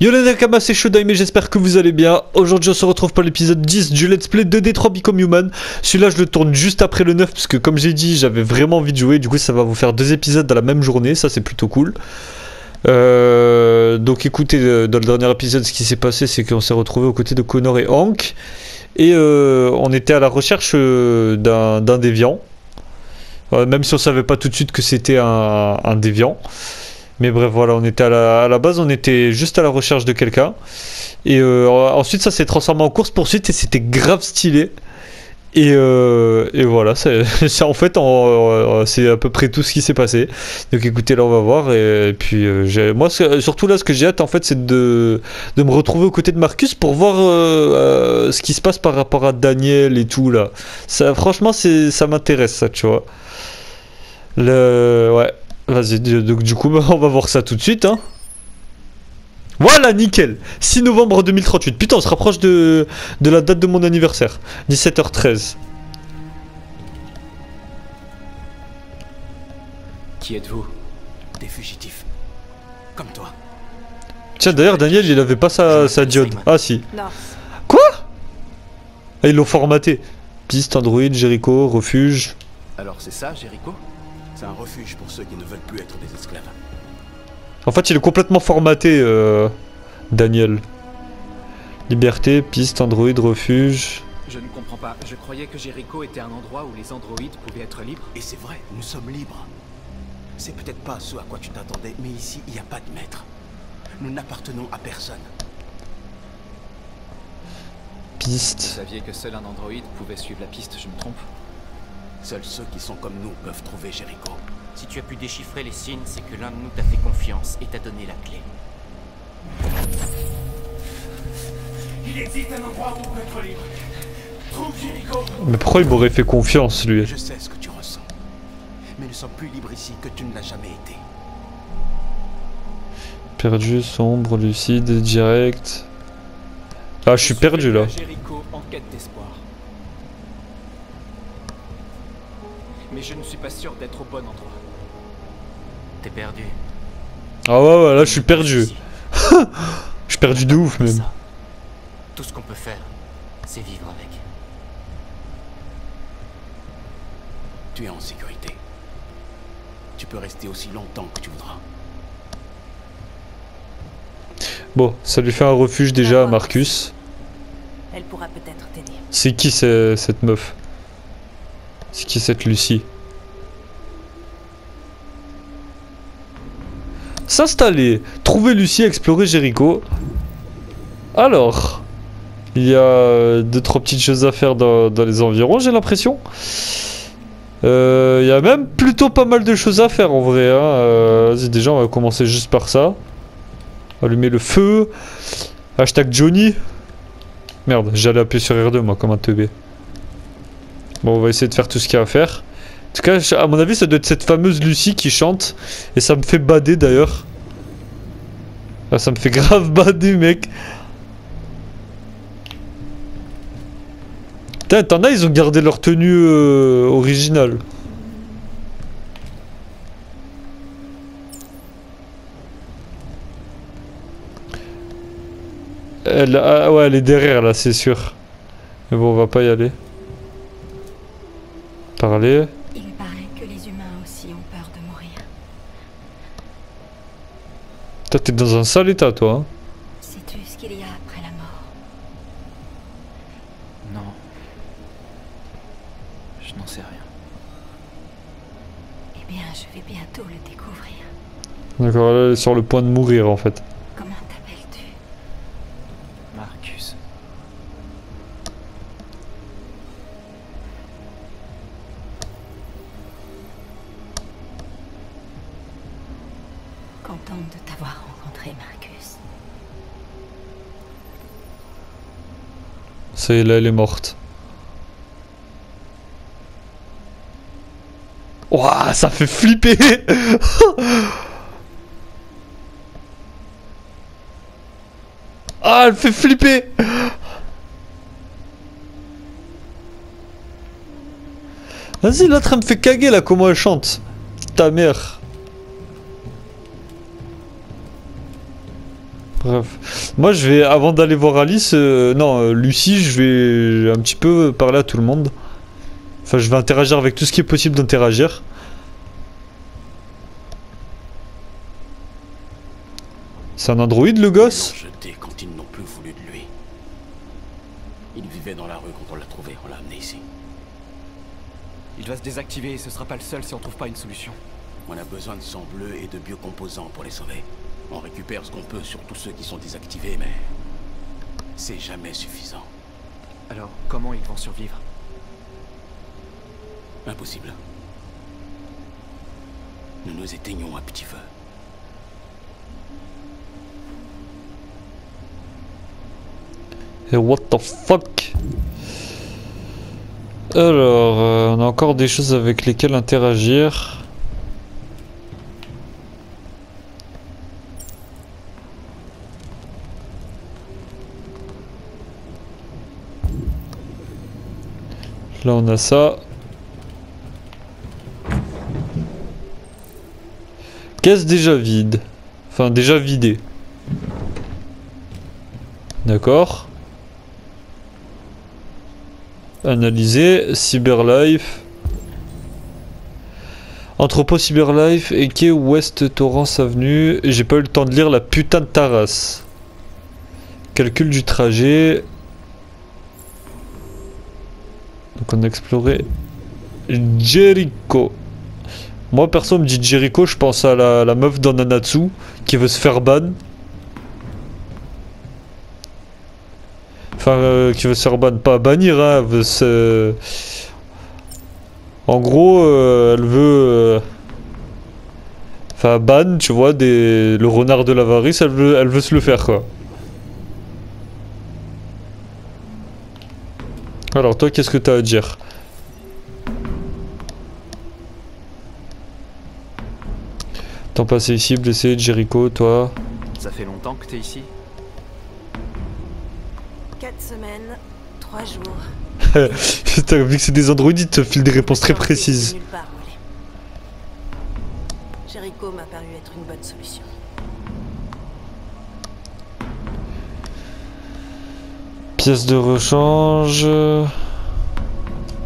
Yo les Nakama, c'est Shodai, mais j'espère que vous allez bien. Aujourd'hui, on se retrouve pour l'épisode 10 du Let's Play 2D3 Become Human. Celui-là, je le tourne juste après le 9, parce que comme j'ai dit, j'avais vraiment envie de jouer. Du coup, ça va vous faire deux épisodes dans la même journée, ça c'est plutôt cool. Euh, donc écoutez, euh, dans le dernier épisode, ce qui s'est passé, c'est qu'on s'est retrouvé aux côtés de Connor et Hank. Et euh, on était à la recherche d'un déviant. Même si on savait pas tout de suite que c'était un déviant. Mais bref, voilà, on était à la, base, on était juste à la recherche de quelqu'un. Et euh, ensuite, ça s'est transformé en course-poursuite et c'était grave stylé. Et, euh, voilà, c'est en fait, euh, c'est à peu près tout ce qui s'est passé. Donc écoutez, là, on va voir. Et, puis, moi, surtout là, ce que j'ai hâte, en fait, c'est de, me retrouver aux côtés de Marcus pour voir ce qui se passe par rapport à Daniel et tout, là. Ça, franchement, ça m'intéresse, ça, tu vois. Le... Ouais. Vas-y, du, du- du coup, bah, on va voir ça tout de suite. Hein. Voilà, nickel. 6 novembre 2038. Putain, on se rapproche de, de la date de mon anniversaire. 17h13. Qui êtes-vous? Des fugitifs. Comme toi. Tiens, d'ailleurs, Daniel, il avait pas sa, sa diode. Ah, si. North. Quoi? Ah, ils l'ont formaté. Piste, Android, Jericho, refuge. Alors c'est ça, Jericho? C'est un refuge pour ceux qui ne veulent plus être des esclaves. En fait, il est complètement formaté, euh, Daniel. Liberté, piste, Android, refuge. Je ne comprends pas. Je croyais que Jericho était un endroit où les androïdes pouvaient être libres. Et c'est vrai, nous sommes libres. C'est peut-être pas ce à quoi tu t'attendais, mais ici, il n'y a pas de maître. Nous n'appartenons à personne. Vous Piste. saviez que seul un androïde pouvait suivre la piste, je me trompe? Seuls ceux qui sont comme nous peuvent trouver Jericho. Si tu as pu déchiffrer les signes, c'est que l'un de nous t'a fait confiance et t'a donné la clé. Il existe un endroit où on peut être libre. Trouve Jericho Mais pourquoi il m'aurait fait confiance, lui? Je sais ce que tu ressens. Mais nous sommes plus libres ici que tu ne l'as jamais été. Perdu, sombre, lucide, direct. Ah, je suis perdu là. Jericho en quête d'espoir. Mais je ne suis pas sûr d'être au bon endroit. T'es perdu. Ah ouais, ouais, là je suis perdu. Je suis perdu de ouf même. Tout ce qu'on peut faire, c'est vivre avec. Tu es en sécurité. Tu peux rester aussi longtemps que tu voudras. Bon, ça lui fait un refuge déjà à Marcus. Elle pourra peut-être t'aider. C'est qui cette meuf? C'est qui cette Lucie S'installer, trouver Lucie, explorer Jericho. Alors, il y a deux trois petites choses à faire dans, dans les environs, j'ai l'impression. Euh, Il y a même plutôt pas mal de choses à faire en vrai. Hein. Euh, Vas-y, déjà, on va commencer juste par ça. Allumer le feu. Hashtag Johnny. Merde, j'allais appuyer sur R2 moi comme un teubé. Bon, on va essayer de faire tout ce qu'il y a à faire. En tout cas, à mon avis, ça doit être cette fameuse Lucie qui chante. Et ça me fait bader d'ailleurs. Ah, ça me fait grave bader, mec. Putain, t'en as, ils ont gardé leur tenue euh, originale. Elle, ah ouais, elle est derrière là, c'est sûr. Mais bon, on va pas y aller. Parler. Il paraît que les humains aussi ont peur de mourir. Toi, t'es dans un sale état, toi. hein. Sais-tu ce qu'il y a après la mort? Non. Je n'en sais rien. Eh bien, je vais bientôt le découvrir. D'accord, là, elle est sur le point de mourir en fait. Comment t'appelles-tu? Marcus. De t'avoir rencontré, Marcus. Ça y est, là, elle est morte. Ouah, ça fait flipper Ah, elle fait flipper Vas-y, l'autre, elle me fait caguer, là, comment elle chante. Ta mère. Bref. Moi, je vais, avant d'aller voir Alice, euh, non, euh, Lucie, je vais un petit peu parler à tout le monde. Enfin, je vais interagir avec tout ce qui est possible d'interagir. C'est un androïde, le gosse? Jeté quand ils n'ont plus voulu de lui. Il vivait dans la rue quand on l'a trouvé, on l'a amené ici. Il va se désactiver et ce sera pas le seul si on trouve pas une solution. On a besoin de sang bleu et de biocomposants pour les sauver. On récupère ce qu'on peut sur tous ceux qui sont désactivés, mais c'est jamais suffisant. Alors, comment ils vont survivre? Impossible. Nous nous éteignons à petit feu. Et what the fuck? Alors, euh, on a encore des choses avec lesquelles interagir. On a ça. Caisse déjà vide. Enfin, déjà vidée. D'accord. Analyser, Cyberlife. Entrepôt Cyberlife, Eke West Torrance Avenue. J'ai pas eu le temps de lire la putain de Taras. Calcul du trajet. On a exploré Jericho. Moi perso on me dit Jericho, je pense à la, la meuf dans Nanatsu qui veut se faire ban. Enfin, euh, qui veut se faire ban, pas bannir, hein, veut se... En gros, euh, elle veut... euh, Enfin, ban, tu vois, le renard de l'avarice, elle veut, elle veut se le faire, quoi. Alors, toi, qu'est-ce que t'as à dire? Temps passé ici, blessé, Jericho, toi? Ça fait longtemps que t'es ici? 4 semaines, 3 jours. Putain, vu que c'est des androïdes, ils te filent des réponses très précises. Jericho m'a paru être une bonne solution. Pièce de rechange.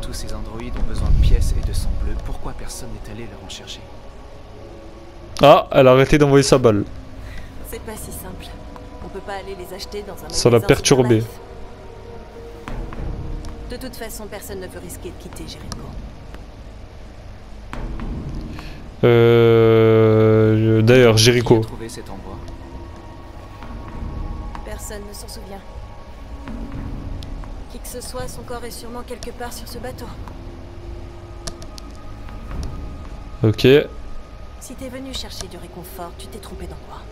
Tous ces androïdes ont besoin de pièces et de sang bleu. Pourquoi personne n'est allé leur en chercher Ah, elle a arrêté d'envoyer sa balle. C'est pas si simple. On peut pas aller les acheter dans un Ça l'a perturbé. De toute façon, personne ne veut risquer de quitter Jericho. Euh, D'ailleurs, Jericho. Personne ne s'en souvient. Qui que ce soit, son corps est sûrement quelque part sur ce bateau. Ok. Si t'es venu chercher du réconfort, tu t'es trompé d'endroit.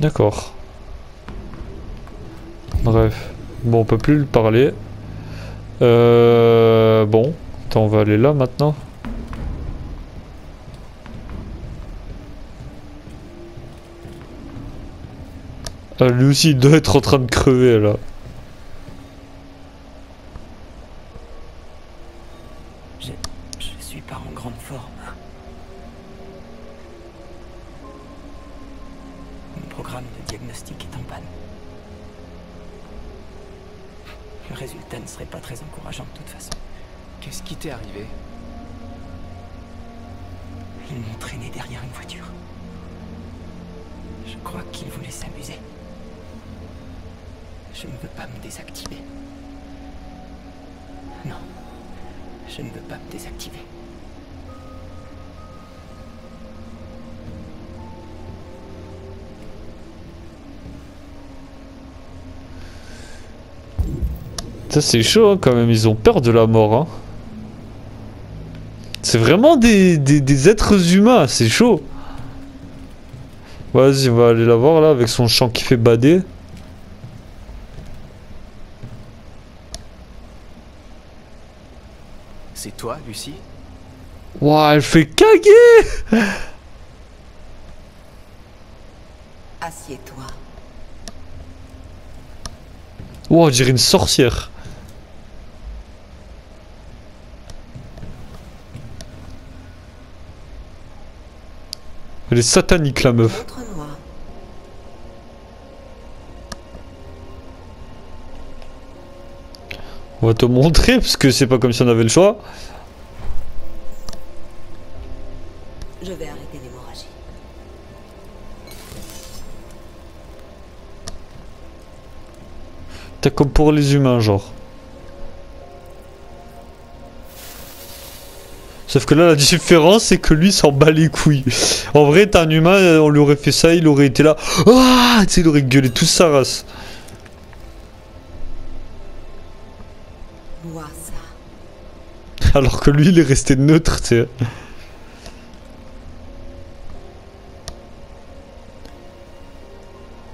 D'accord. Bref. Bon, on peut plus lui parler. Euh... Bon. Attends, on va aller là maintenant. Ah, lui aussi, il doit être en train de crever là. C'est chaud hein, quand même, ils ont peur de la mort. Hein. C'est vraiment des, des- des êtres humains, c'est chaud. Vas-y, on va aller la voir là avec son chant qui fait bader. C'est toi, Lucie? Ouah, elle fait caguer Assieds-toi. Ouah, on dirait une sorcière. Elle est satanique la meuf. On va te montrer parce que c'est pas comme si on avait le choix. Je vais arrêter l'hémorragie. T'as comme pour les humains, genre. Sauf que là, la différence, c'est que lui s'en bat les couilles. En vrai, t'es un humain, on lui aurait fait ça, il aurait été là. Ah Tu il aurait gueulé toute sa race. Alors que lui, il est resté neutre, tu sais.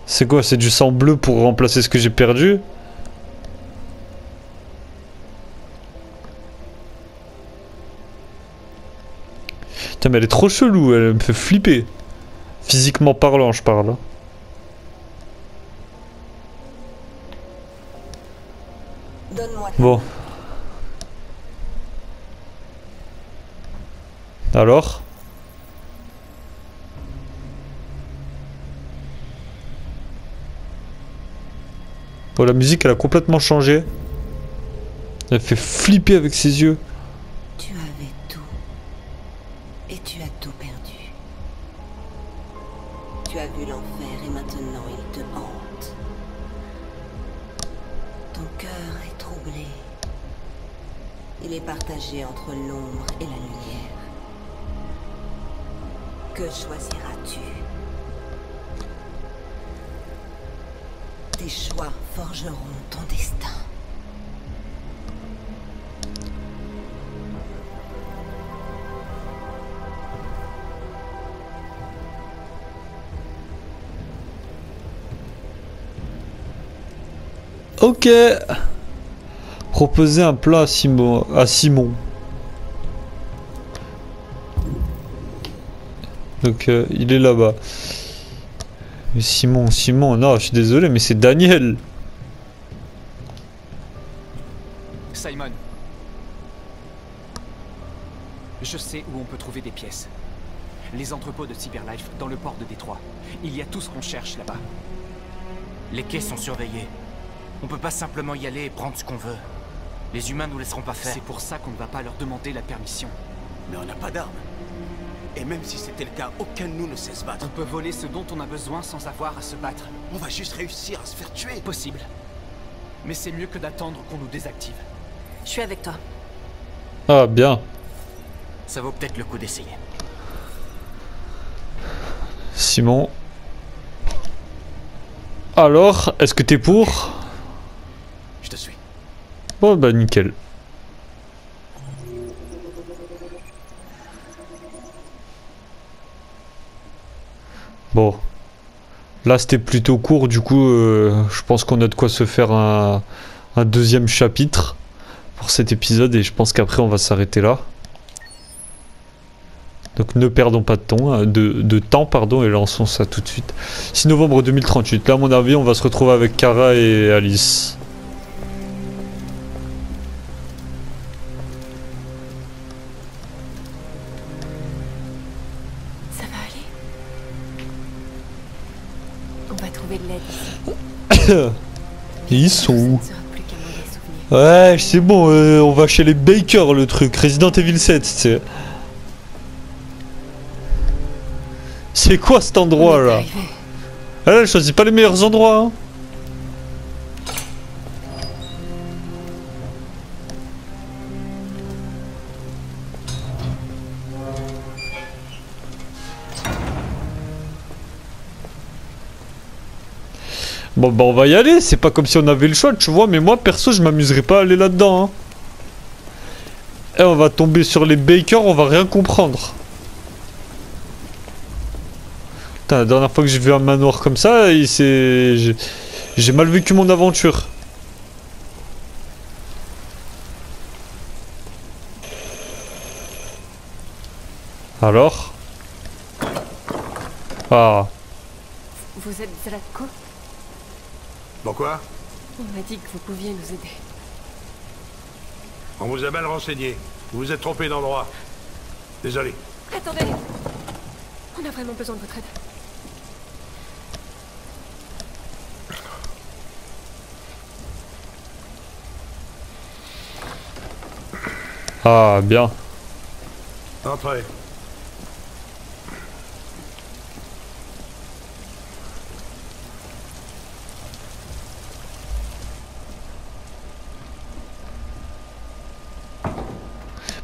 C'est quoi C'est du sang bleu pour remplacer ce que j'ai perdu? Putain, mais elle est trop chelou, elle me fait flipper. Physiquement parlant, je parle. hein. Bon. Alors? Bon, la musique, elle a complètement changé. Elle fait flipper avec ses yeux. L'enfer et maintenant il te hante. Ton cœur est troublé. Il est partagé entre l'ombre et la lumière. Que choisiras-tu? Tes choix forgeront ton destin. Ok. Proposer un plat à Simon. À. Donc euh, il est là-bas. Simon, Simon, non, je suis désolé, mais c'est Daniel. Simon. Je sais où on peut trouver des pièces. Les entrepôts de Cyberlife dans le port de Détroit. Il y a tout ce qu'on cherche là-bas. Les quais sont surveillés. On peut pas simplement y aller et prendre ce qu'on veut. Les humains nous laisseront pas faire. C'est pour ça qu'on ne va pas leur demander la permission. Mais on n'a pas d'armes. Et même si c'était le cas, aucun de nous ne sait se battre. On peut voler ce dont on a besoin sans avoir à se battre. On va juste réussir à se faire tuer. Possible. Mais c'est mieux que d'attendre qu'on nous désactive. Je suis avec toi. Ah, bien. Ça vaut peut-être le coup d'essayer. Simon. Alors, est-ce que t'es pour? Bon, bah nickel. Bon. Là, c'était plutôt court, du coup, euh, je pense qu'on a de quoi se faire un, deuxième chapitre pour cet épisode, et je pense qu'après, on va s'arrêter là. Donc ne perdons pas de temps, de, de temps pardon, et lançons ça tout de suite. 6 novembre 2038. Là, à mon avis, on va se retrouver avec Kara et Alice. Ils sont où. Ouais, c'est bon, euh, on va chez les Baker, le truc. Resident Evil 7, tu sais. C'est quoi cet endroit là? Elle, elle choisit pas les meilleurs endroits. Hein. Bon bah on va y aller, c'est pas comme si on avait le choix, tu vois, mais moi perso je m'amuserais pas à aller là-dedans. Hein. Et on va tomber sur les bakers, on va rien comprendre. Putain, la dernière fois que j'ai vu un manoir comme ça, il J'ai mal vécu mon aventure. Alors? Ah, Vous êtes Zlatko Pourquoi On m'a dit que vous pouviez nous aider. On vous a mal renseigné. Vous vous êtes trompé d'endroit. Désolé. Attendez On a vraiment besoin de votre aide. Ah, bien. Entrez.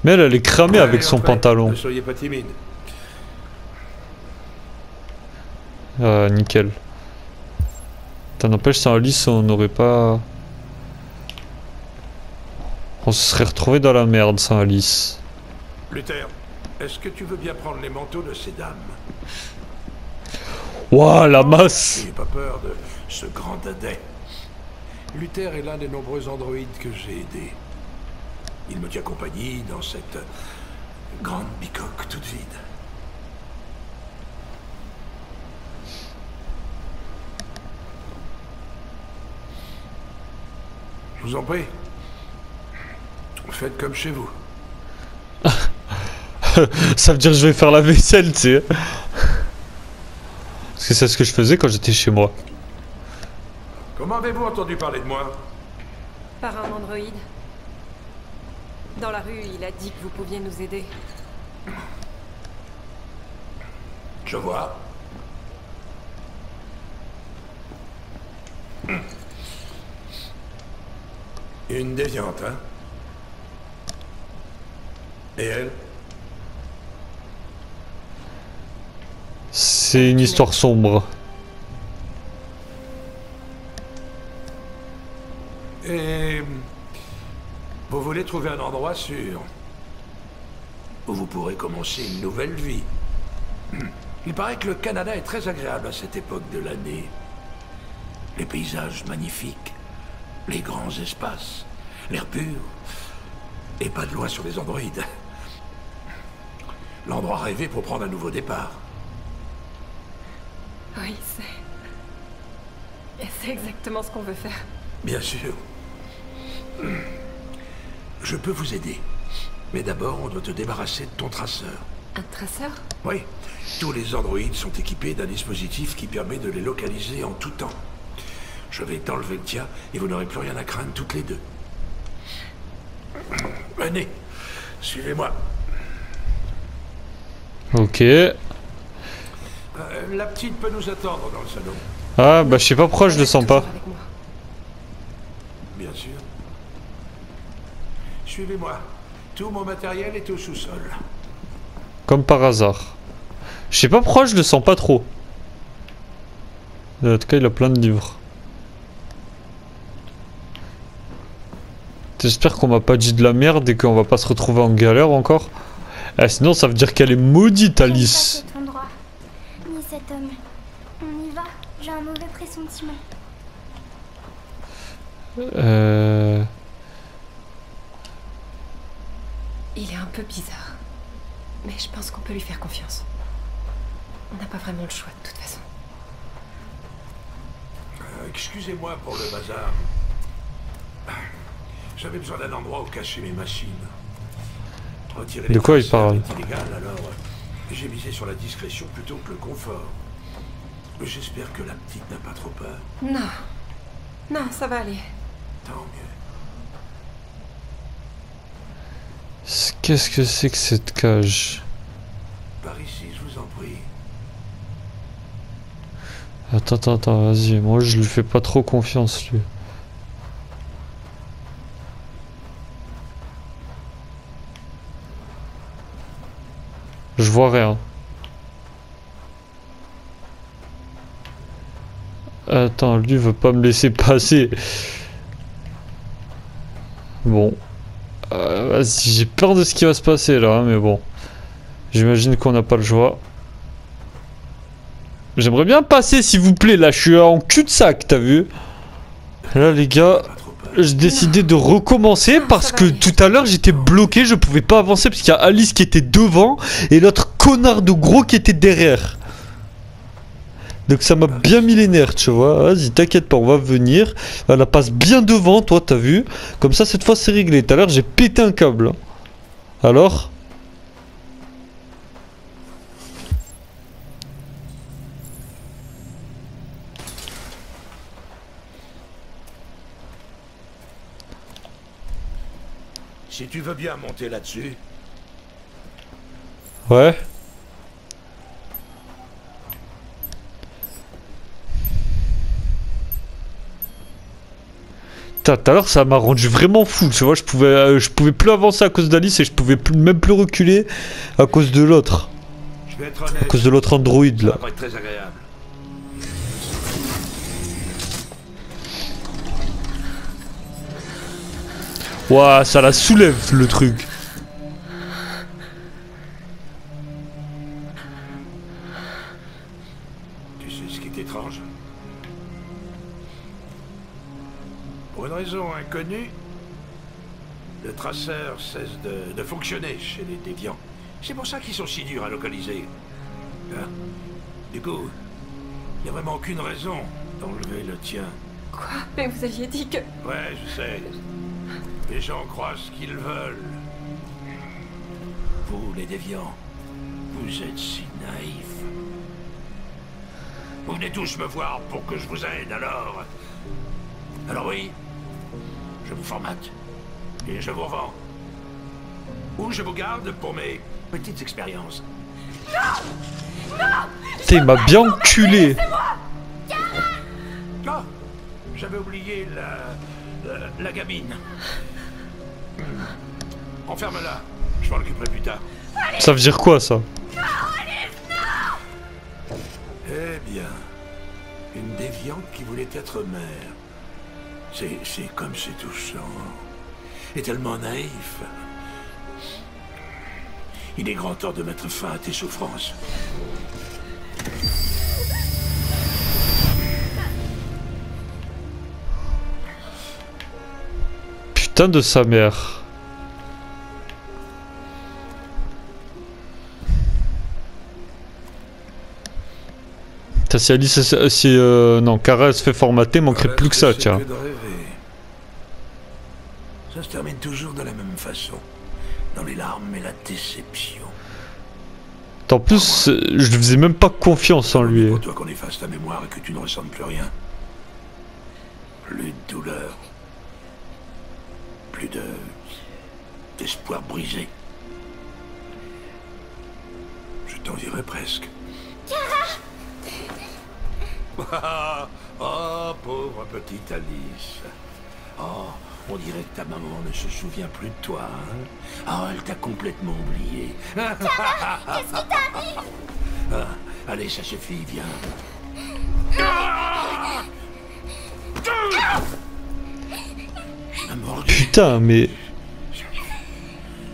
Mais elle, elle est cramée avec son pantalon. Ne soyez pas timide. Ah, nickel. Ça n'empêche, sans Alice, on n'aurait pas... On se serait retrouvé dans la merde sans Alice. Luther, est-ce que tu veux bien prendre les manteaux de ces dames? Ouah, la masse N'ayez pas peur de ce grand dadais. Luther est l'un des nombreux androïdes que j'ai aidés. Il me tient compagnie dans cette grande bicoque toute vide. Je vous en prie. Faites comme chez vous. Ça veut dire que je vais faire la vaisselle, tu sais. Parce que c'est ce que je faisais quand j'étais chez moi. Comment avez-vous entendu parler de moi? Par un androïde. Dans la rue, il a dit que vous pouviez nous aider. Je vois. Une déviante, hein Et elle? C'est une histoire sombre. Voulez trouver un endroit sûr où vous pourrez commencer une nouvelle vie. Il paraît que le Canada est très agréable à cette époque de l'année. Les paysages magnifiques, les grands espaces, l'air pur, et pas de loi sur les androïdes. L'endroit rêvé pour prendre un nouveau départ. Oui, c'est. C'est exactement ce qu'on veut faire. Bien sûr. Je peux vous aider. Mais d'abord, on doit te débarrasser de ton traceur. Un traceur? Oui, tous les androïdes sont équipés d'un dispositif qui permet de les localiser en tout temps. Je vais t'enlever le tien et vous n'aurez plus rien à craindre toutes les deux. Venez, suivez-moi. Ok. Euh, la petite peut nous attendre dans le salon. Ah, bah je sais pas pourquoi je le sens pas. Bien sûr. Suivez-moi. Tout mon matériel est au sous-sol. Comme par hasard. Je sais pas pourquoi je le sens pas trop. En tout cas, il a plein de livres. J'espère qu'on m'a pas dit de la merde et qu'on va pas se retrouver en galère encore. Ah, sinon, ça veut dire qu'elle est maudite, pas Alice. cet endroit, ni cet homme. On y va, j'ai un mauvais pressentiment. Euh... Il est un peu bizarre. Mais je pense qu'on peut lui faire confiance. On n'a pas vraiment le choix de toute façon. Euh, Excusez-moi pour le bazar. J'avais besoin d'un endroit où cacher mes machines. Retirer De quoi il parle illégal, alors euh, j'ai misé sur la discrétion plutôt que le confort. J'espère que la petite n'a pas trop peur. Non. Non, ça va aller. Tant mieux. Qu'est-ce que c'est que cette cage Par ici, je vous en prie. Attends, attends, attends, vas-y. Moi, je lui fais pas trop confiance, lui. Je vois rien. Attends, lui veut pas me laisser passer. Bon. Euh, Vas-y, j'ai peur de ce qui va se passer là, mais bon. J'imagine qu'on n'a pas le choix. J'aimerais bien passer, s'il vous plaît. Là, je suis en cul-de-sac, t'as vu? Là, les gars, j'ai décidé de recommencer parce que tout à l'heure, j'étais bloqué. Je pouvais pas avancer parce qu'il y a Alice qui était devant et l'autre connard de gros qui était derrière. Donc ça m'a bien millénaire, tu vois. Vas-y, t'inquiète pas, on va venir. Elle passe bien devant, toi, t'as vu. Comme ça, cette fois, c'est réglé. Tout à l'heure, j'ai pété un câble. Alors Si tu veux bien monter là-dessus. Ouais. Tout à l'heure ça m'a rendu vraiment fou, tu vois, je pouvais, euh, je pouvais plus avancer à cause d'Alice et je pouvais plus- même plus reculer à cause de l'autre. À cause de l'autre va là. pas être très agréable. Ouah, ça la soulève le truc. Le traceur cesse de, de fonctionner chez les déviants. C'est pour ça qu'ils sont si durs à localiser. Hein? Du coup, il n'y a vraiment aucune raison d'enlever le tien. Quoi? Mais vous aviez dit que... Ouais, je sais. Les gens croient ce qu'ils veulent. Vous, les déviants, vous êtes si naïfs. Vous venez tous me voir pour que je vous aide, alors Alors oui, je vous formate. Et je vous revends. Ou je vous garde pour mes petites expériences. Putain, il m'a bien enculé. Ah J'avais oublié la, la, la gamine. Hmm. Enferme-la. Je m'en occuperai plus tard. Ça veut dire quoi ça? Eh bien, une déviante qui voulait être mère. C'est, comme c'est touchant. Et tellement naïf. Il est grand temps de mettre fin à tes souffrances. Putain de sa mère. Si Alice, si euh, non, Kara elle se fait formater, manquerait plus que ça, tiens. Ça se termine toujours de la même façon. Dans les larmes et la déception. En plus, euh, je ne faisais même pas confiance en lui. Pour toi qu'on efface ta mémoire et que tu ne ressentes plus rien. Plus de douleur. Plus de... d'espoir brisé. Je t'en dirais presque. Ah, oh, pauvre petite Alice. On dirait que ta maman ne se souvient plus de toi. hein. Ah, elle t'a complètement oublié. Qu'est-ce qui t'arrive? Ah, allez, ça suffit, viens. Putain, mais.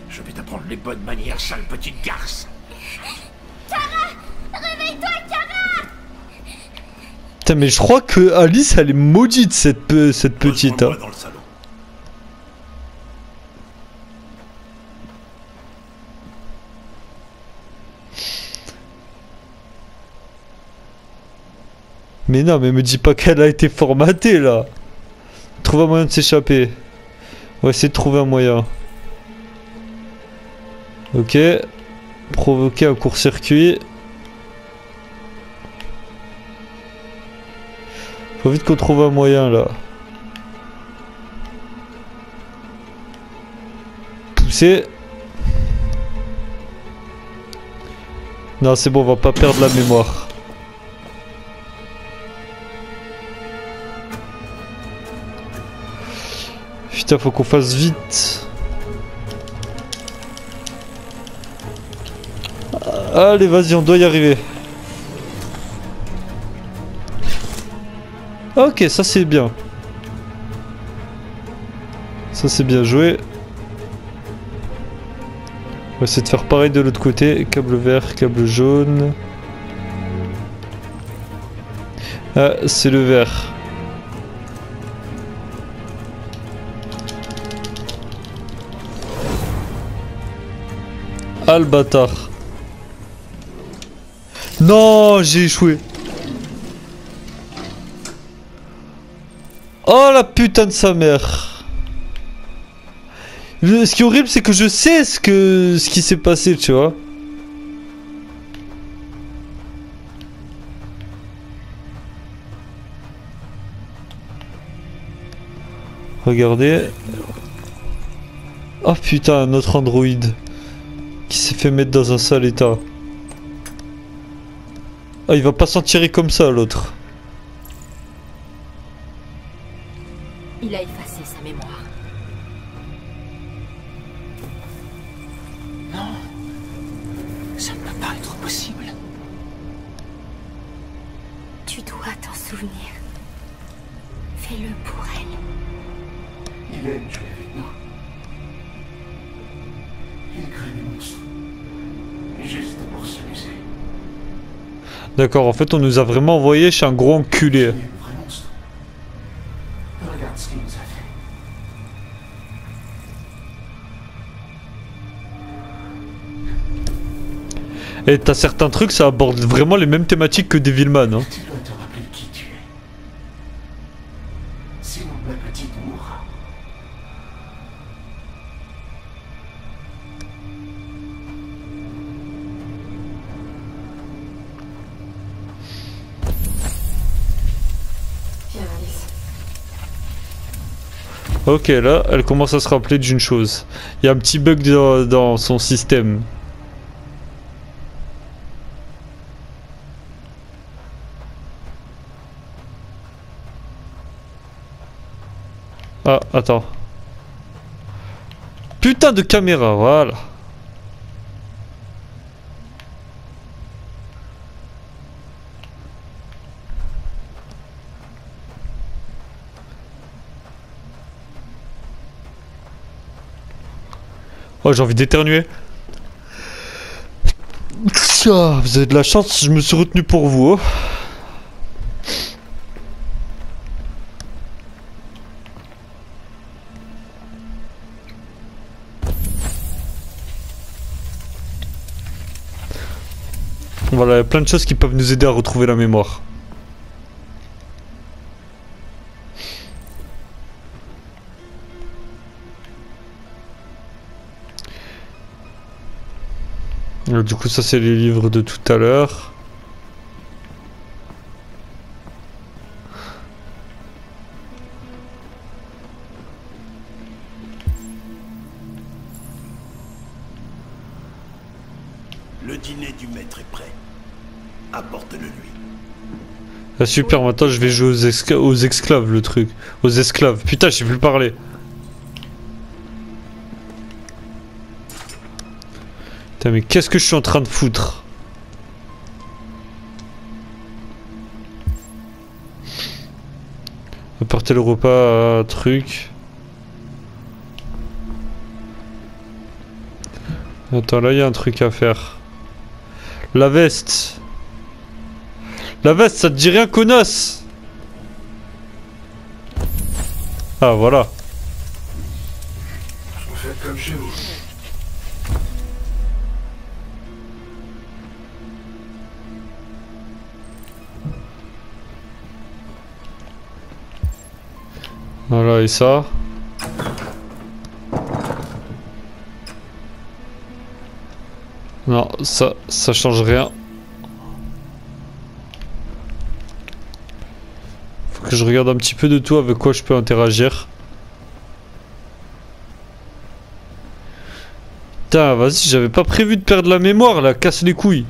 Je vais t'apprendre les bonnes manières, sale petite garce. Réveille-toi, Kara Putain, mais je crois que Alice, elle est maudite, cette, pe- cette petite. hein. Rejoins-moi dans le salon. Mais non, mais me dis pas qu'elle a été formatée là. Trouve un moyen de s'échapper. On va essayer de trouver un moyen. Ok. Provoquer un court-circuit. Faut vite qu'on trouve un moyen là. Pousser. Non, c'est bon, on va pas perdre la mémoire. Faut qu'on fasse vite. Allez, vas-y, on doit y arriver. Ok, ça c'est bien. Ça c'est bien joué. On va essayer de faire pareil de l'autre côté. Câble vert, câble jaune. Ah, c'est le vert. Ah le bâtard. Non, j'ai échoué. Oh la putain de sa mère. Le- ce qui est horrible, c'est que je sais ce que ce qui s'est passé, tu vois. Regardez. Oh putain, un autre androïde qui s'est fait mettre dans un sale état. Ah, il va pas s'en tirer comme ça, l'autre. Il a D'accord, en fait, on nous a vraiment envoyé chez un gros enculé. Et t'as certains trucs, ça aborde vraiment les mêmes thématiques que Devilman. Hein. Ok, là, elle commence à se rappeler d'une chose. Il y a un petit bug dans, son système. Ah, attends. Putain de caméra, voilà. Oh, j'ai envie d'éternuer. Vous avez de la chance, je me suis retenu pour vous. oh. Voilà, il y a plein de choses qui peuvent nous aider à retrouver la mémoire. Euh, Du coup, ça c'est les livres de tout à l'heure. Le dîner du maître est prêt. Apporte-le lui. Ah, super, maintenant je vais jouer aux, escla- aux esclaves le truc. Aux esclaves. Putain, je sais plus parler. Putain, mais qu'est-ce que je suis en train de foutre Apporter le repas à truc. Attends, là il y a un truc à faire. La veste. La veste, ça te dit rien, connasse Ah, voilà. Voilà, et ça Non, ça, ça change rien. Faut que je regarde un petit peu de tout avec quoi je peux interagir. Putain, vas-y, j'avais pas prévu de perdre la mémoire là, casse les couilles.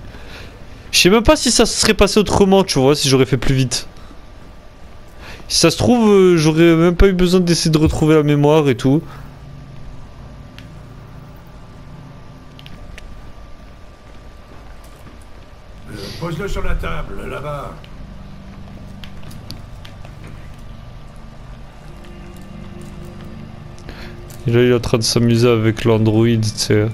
Je sais même pas si ça se serait passé autrement, tu vois, si j'aurais fait plus vite. Si ça se trouve, euh, j'aurais même pas eu besoin d'essayer de retrouver la mémoire et tout. Euh, Pose-le sur la table, là-bas. Et là, il est en train de s'amuser avec l'Android, tu sais.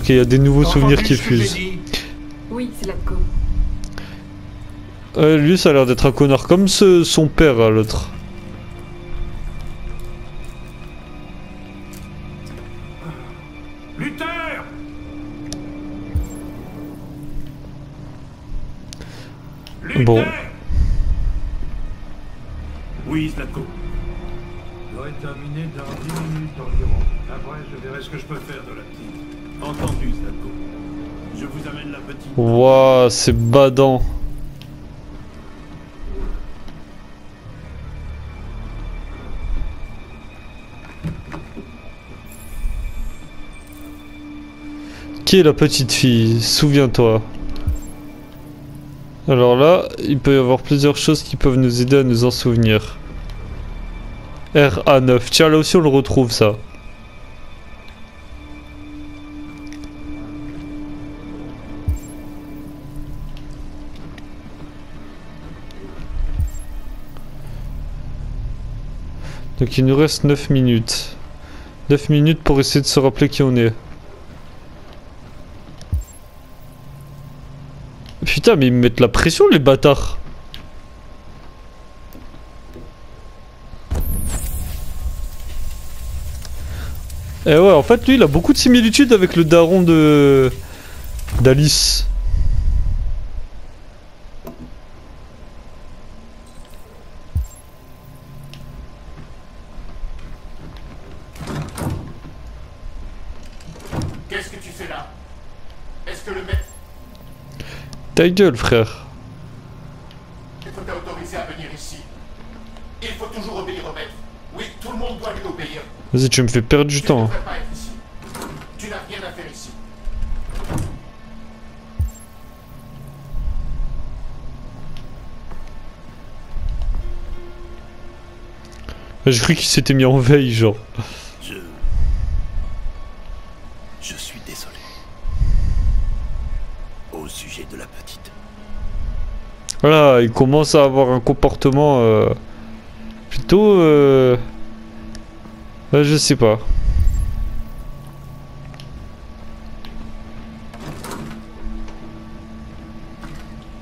Ok, il y a des nouveaux souvenirs qui fusent. Oui, c'est. Euh, lui, ça a l'air d'être un connard comme son père, hein, l'autre. Luther Bon. Oui, Slatko. Je dois terminer dans 10 minutes environ. Après, je verrai ce que je peux faire de la petite. Entendu. Je vous amène la petite. Ouah, c'est badant. Qui est la petite fille? Souviens-toi. Alors là, il peut y avoir plusieurs choses qui peuvent nous aider à nous en souvenir. RA9. Tiens, là aussi on le retrouve ça. Donc il nous reste 9 minutes. 9 minutes pour essayer de se rappeler qui on est. Putain, mais ils me mettent la pression, les bâtards. Eh ouais, en fait, lui, il a beaucoup de similitudes avec le daron de... d'Alice. Qu'est-ce que tu fais là Est-ce que le maître Ta gueule, frère. t'a autorisé à venir ici Il faut toujours obéir au maître. Oui, tout le monde doit lui obéir. Vas-y, tu me fais perdre du Tu temps. hein. devrais pas être ici. Tu n'as rien à faire ici. J'ai cru qu'il s'était mis en veille, genre. Voilà, il commence à avoir un comportement euh, plutôt... Euh... ouais, je sais pas.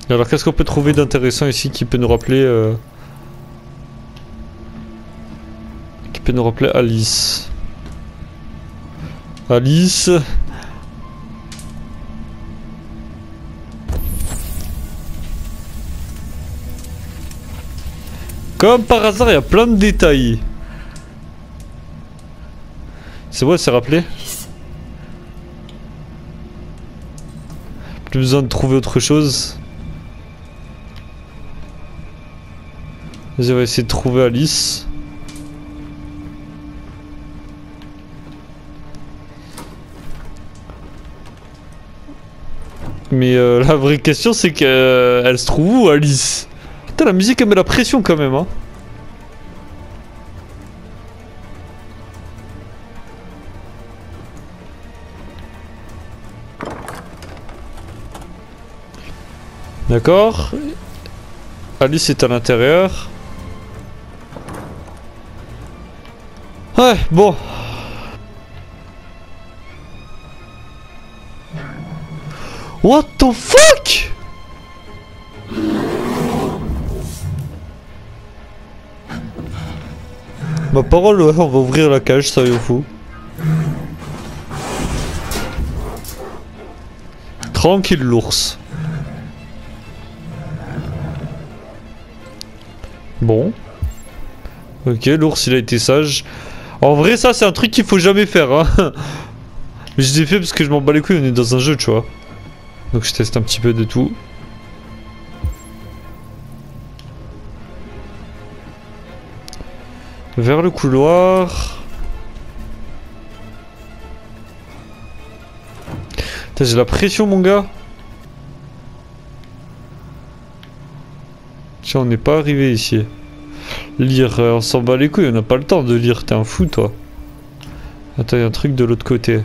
Alors qu'est-ce qu'on peut trouver d'intéressant ici qui peut nous rappeler... euh, Qui peut nous rappeler Alice? Alice... Comme par hasard, il y a plein de détails. C'est bon, c'est rappelé Plus besoin de trouver autre chose. Vas-y, on va essayer de trouver Alice. Mais euh, la vraie question, c'est qu'elle se trouve où, Alice? La musique, elle met la pression quand même, hein. D'accord. Alice est à l'intérieur. Ouais, bon. What the fuck? Ma parole, ouais, on va ouvrir la cage, ça y est fou. Tranquille l'ours. Bon. Ok, l'ours il a été sage. En vrai ça c'est un truc qu'il faut jamais faire hein. Mais je l'ai fait parce que je m'en bats les couilles, on est dans un jeu tu vois. Donc je teste un petit peu de tout. Vers le couloir. Putain, J'ai la pression mon gars. Tiens, on n'est pas arrivé ici. Lire, euh, on s'en bat les couilles, on n'a pas le temps de lire, t'es un fou toi. Attends, il y a un truc de l'autre côté.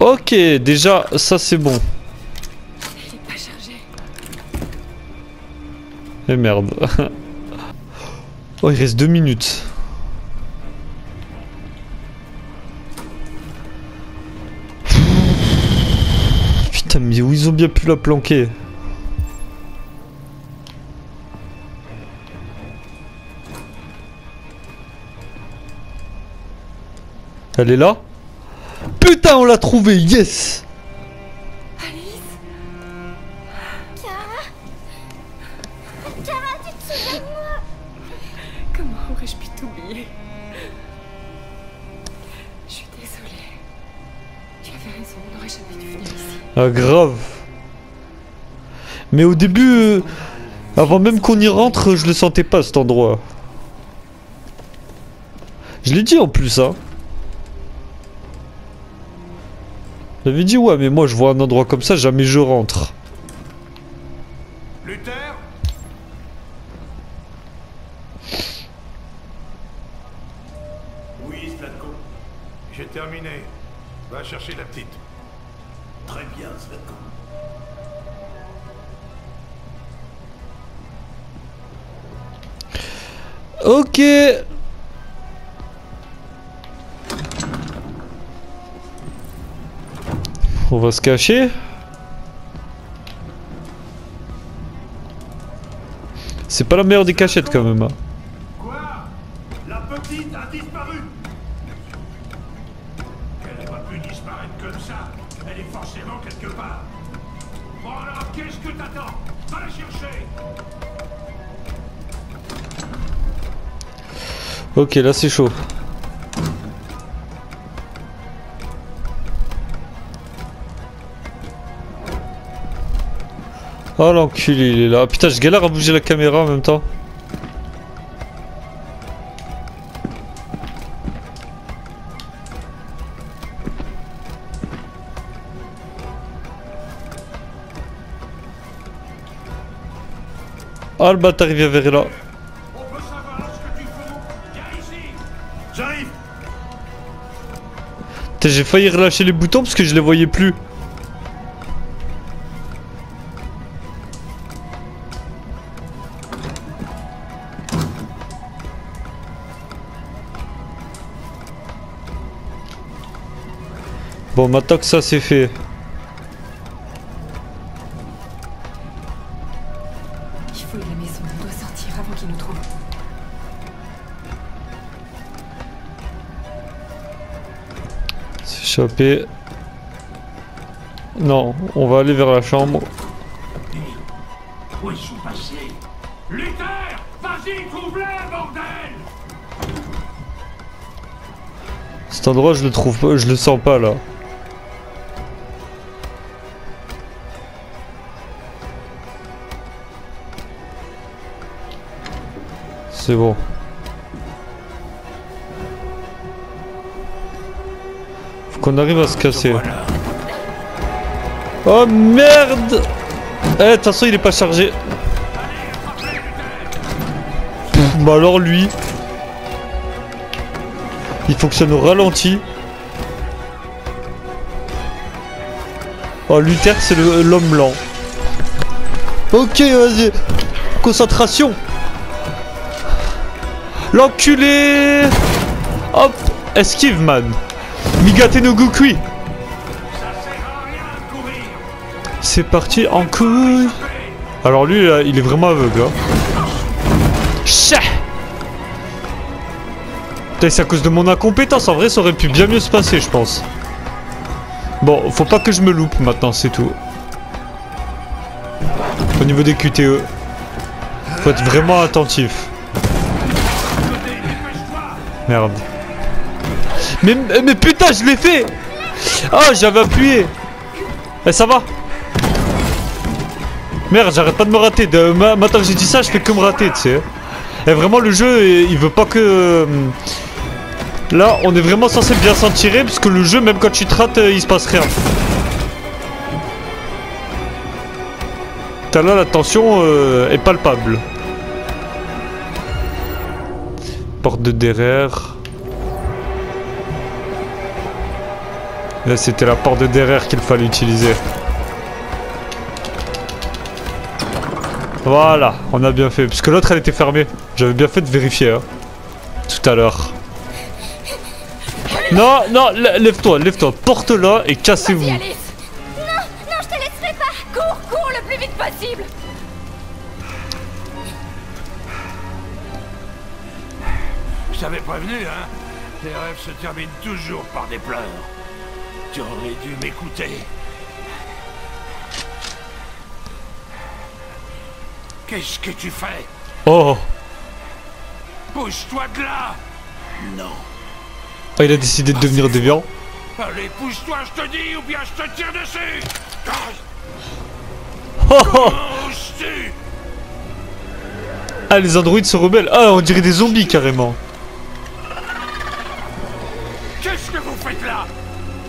Ok, déjà, ça c'est bon. Il est pas chargé. Eh merde. oh, il reste deux minutes. Putain, mais où ils ont bien pu la planquer Elle est là? Putain, on l'a trouvée, yes Ah, grave. Mais au début, euh, avant même qu'on y rentre, je le sentais pas cet endroit. Je l'ai dit en plus, hein. J'avais dit, ouais, mais moi je vois un endroit comme ça, jamais je rentre. Ok. On va se cacher. C'est pas la meilleure des cachettes quand même. hein. Ok, là c'est chaud. Oh l'enculé, il est là. Putain, je galère à bouger la caméra en même temps. Oh le bâtard, il vient vers là. J'ai failli relâcher les boutons parce que je les voyais plus. Bon, maintenant que ça c'est fait. Non, on va aller vers la chambre. Où Luther Vas-y, trouve-le, bordel Cet endroit, je le trouve pas, je le sens pas là. C'est bon. Qu'on arrive à se casser. Oh merde Eh, de toute façon, il est pas chargé. Bah alors lui. Il fonctionne au ralenti. Oh, Luther, c'est l'homme lent. Ok, vas-y. Concentration. L'enculé Hop Esquive, man. Migate no Gukui. C'est parti en couille. Alors lui, il est vraiment aveugle. Hein. Putain, c'est à cause de mon incompétence. En vrai, ça aurait pu bien mieux se passer, je pense. Bon, faut pas que je me loupe maintenant, c'est tout. Au niveau des QTE. Faut être vraiment attentif. Merde. Mais, mais putain, je l'ai fait Ah, j'avais appuyé Eh, ça va Merde, j'arrête pas de me rater. Maintenant que j'ai dit ça, je fais que me rater, tu sais. Et vraiment, le jeu, il veut pas que... euh, Là, on est vraiment censé bien s'en tirer, parce que le jeu, même quand tu te rates, euh, il se passe rien. T'as là, la tension euh, est palpable. Porte de derrière. Là, c'était la porte de derrière qu'il fallait utiliser. Voilà, on a bien fait. Parce que l'autre, elle était fermée. J'avais bien fait de vérifier. hein, Tout à l'heure. Non, non, lè- lève-toi, lève-toi. Porte-la et cassez-vous. Non, non, je te laisserai pas Cours, cours le plus vite possible Je t'avais prévenu, hein Tes rêves se terminent toujours par des pleurs. Tu aurais dû m'écouter. Qu'est-ce que tu fais? Oh, Bouge-toi de là Non. Ah, il a décidé de devenir déviant. Allez, pousse-toi, je te dis, ou bien je te tire dessus Oh, oh. Ah, les androïdes se rebellent. Ah, on dirait des zombies carrément.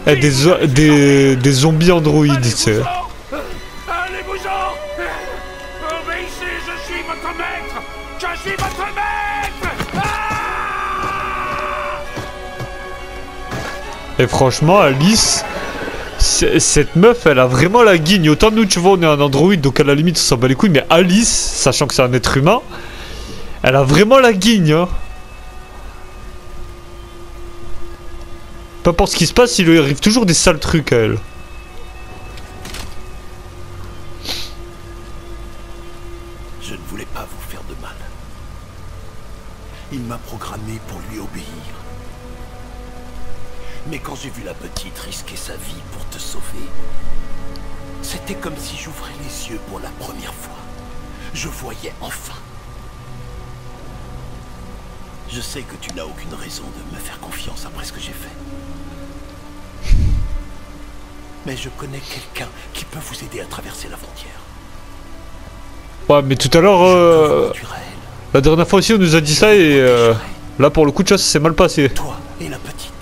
Eh, des, des, des zombies androïdes, maître Et franchement, Alice, cette meuf, elle a vraiment la guigne. Autant nous, tu vois, on est un androïde, donc à la limite, on s'en bat les couilles. Mais Alice, sachant que c'est un être humain, elle a vraiment la guigne. Hein. Peu importe ce qui se passe, il lui arrive toujours des sales trucs à elle. Je ne voulais pas vous faire de mal. Il m'a programmé pour lui obéir. Mais quand j'ai vu la petite risquer sa vie pour te sauver, c'était comme si j'ouvrais les yeux pour la première fois. Je voyais enfin. Je sais que tu n'as aucune raison de me faire confiance après ce que j'ai fait. Mais je connais quelqu'un qui peut vous aider à traverser la frontière. Ouais, mais tout à l'heure, euh, la dernière fois aussi, on nous a dit ça et euh, là, pour le coup, vois, ça s'est mal passé. Toi et la petite.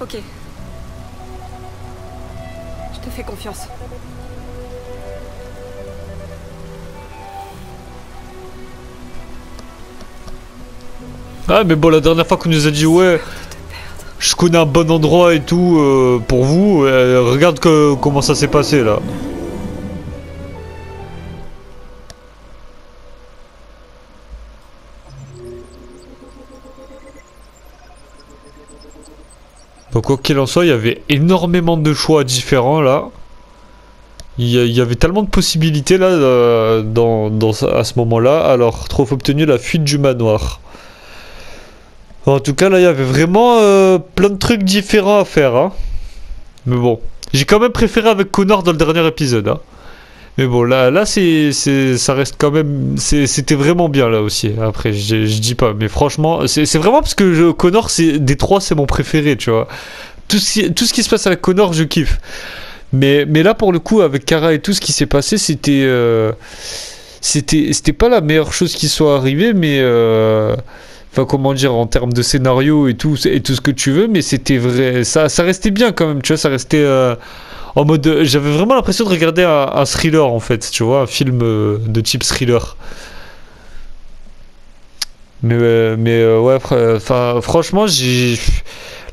Ok. Je te fais confiance. Ah, mais bon, la dernière fois qu'on nous a dit, ouais, je connais un bon endroit et tout euh, pour vous, euh, regarde comment ça s'est passé là. Donc, quoi qu'il en soit, il y avait énormément de choix différents là. Il y, avait tellement de possibilités là euh, dans, dans à ce moment-là. Alors, trophée obtenu la fuite du manoir. En tout cas, là, il y avait vraiment euh, plein de trucs différents à faire. Hein. Mais bon, j'ai quand même préféré avec Connor dans le dernier épisode. Hein. Mais bon, là, là ça reste quand même. C'était vraiment bien là aussi. Après, je, dis pas. Mais franchement, c'est, vraiment parce que je- Connor, des trois, c'est mon préféré, tu vois. Tout ce, qui, se passe avec Connor, je kiffe. Mais, mais là, pour le coup, avec Kara et tout ce qui s'est passé, c'était. euh, c'était, c'était pas la meilleure chose qui soit arrivée, mais. euh, Enfin, comment dire, en termes de scénario et tout, et tout ce que tu veux, mais c'était vrai. Ça, ça restait bien quand même, tu vois, ça restait euh, en mode. euh, J'avais vraiment l'impression de regarder un, thriller en fait, tu vois, un film euh, de type thriller. Mais, ouais, enfin, franchement, j'ai.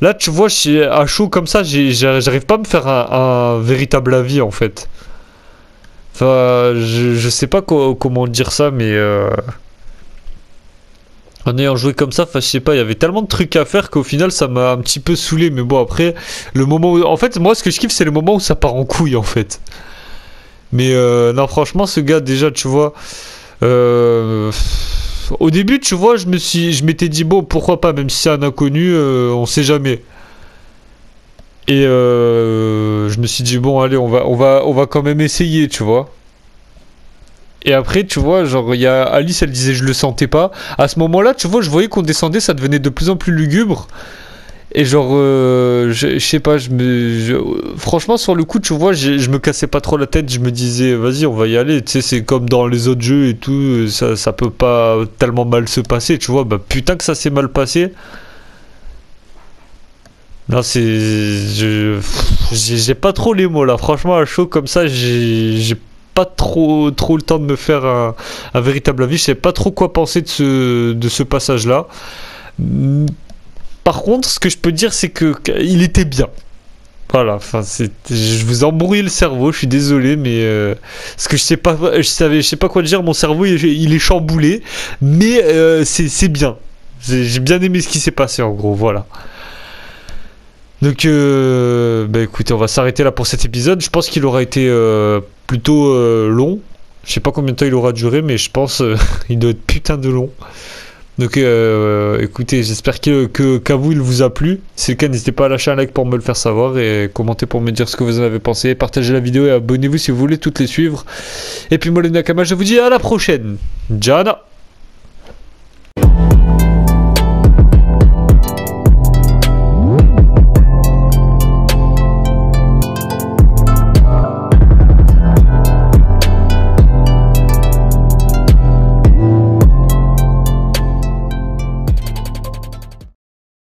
Là, tu vois, à chaud comme ça, j'arrive pas à me faire un, véritable avis en fait. Enfin, je, je sais pas co- comment dire ça, mais. En ayant joué comme ça, je sais pas, il y avait tellement de trucs à faire qu'au final ça m'a un petit peu saoulé. Mais bon, après, le moment où. En fait, moi ce que je kiffe, c'est le moment où ça part en couille en fait. Mais euh, non, franchement, ce gars, déjà, tu vois. euh, Au début, tu vois, je me suis, je m'étais dit bon, pourquoi pas, même si c'est un inconnu, euh, on sait jamais. Et euh, je me suis dit bon, allez, on va, on va, on va quand même essayer, tu vois. Et après, tu vois, genre, il y a Alice, elle disait je le sentais pas. À ce moment-là, tu vois, je voyais qu'on descendait, ça devenait de plus en plus lugubre. Et genre, euh, je, sais pas, je me, franchement, sur le coup, tu vois, je me cassais pas trop la tête. Je me disais, vas-y, on va y aller. Tu sais, c'est comme dans les autres jeux et tout, ça, ça peut pas tellement mal se passer, tu vois. Bah putain que ça s'est mal passé. Non, c'est. J'ai pas trop les mots là. Franchement, à chaud comme ça, j'ai pas trop, trop le temps de me faire un, véritable avis. Je sais pas trop quoi penser de ce, de ce passage-là. Par contre, ce que je peux dire, c'est que il était bien. Voilà, enfin, je vous embrouille le cerveau, je suis désolé, mais euh, parce que je sais pas, je savais, je sais pas quoi dire, mon cerveau il, il est chamboulé, mais euh, c'est, bien. J'ai bien aimé ce qui s'est passé en gros, voilà. Donc, euh, bah écoutez, on va s'arrêter là pour cet épisode. Je pense qu'il aura été euh, plutôt euh, long. Je sais pas combien de temps il aura duré, mais je pense euh, il doit être putain de long. Donc, écoutez, j'espère que, que qu'à vous il vous a plu. Si c'est le cas, n'hésitez pas à lâcher un like pour me le faire savoir et commenter pour me dire ce que vous en avez pensé. Partagez la vidéo et abonnez-vous si vous voulez toutes les suivre. Et puis moi, le Nakama, je vous dis à la prochaine. Jana